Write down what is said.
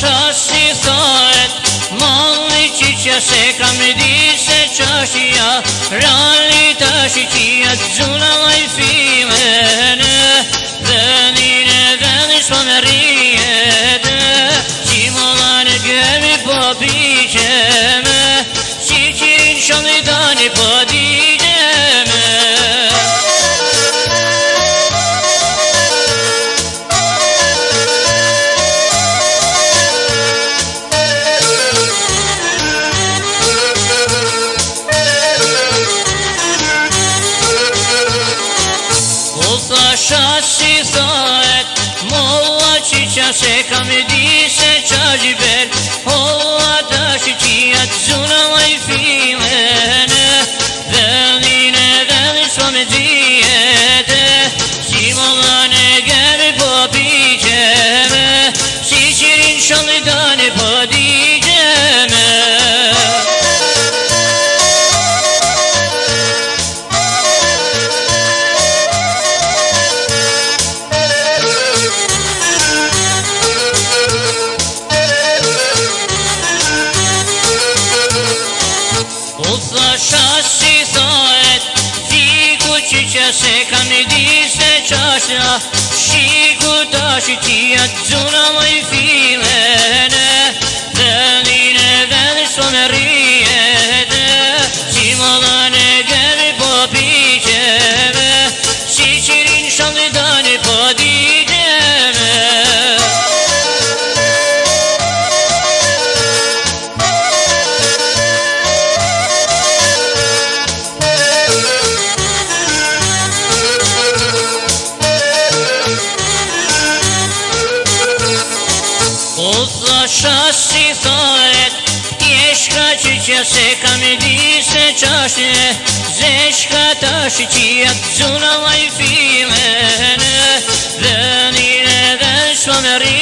shashi thajt Malli që që se kam di se qashia Rali të shi që jetë zuna lajfimen Dhe nire dhe nishë më rrijet Që mëllan e gjemi po piqem Që qirin shumë i dani po di Saša si zavet, mola čića se kamedi se čaži ber, ova daši čijat zunava i filene, veline veli svame dijete, simala ne ger po pićeme, sićirin šalidane podi. thë shasi thohet Diku që që se kam i disë e qasja Shiku të shi që jatë zuna më i filene Dhe line dhe dhe së me rijete Si më dhe në gjedi po piqeve Si qirin shëndi dhe një po si thoret Je shka që që se kam i di se qashti e Ze shka ta shi që atë zunë a lajfi në Dhe një dhe shpo me rinë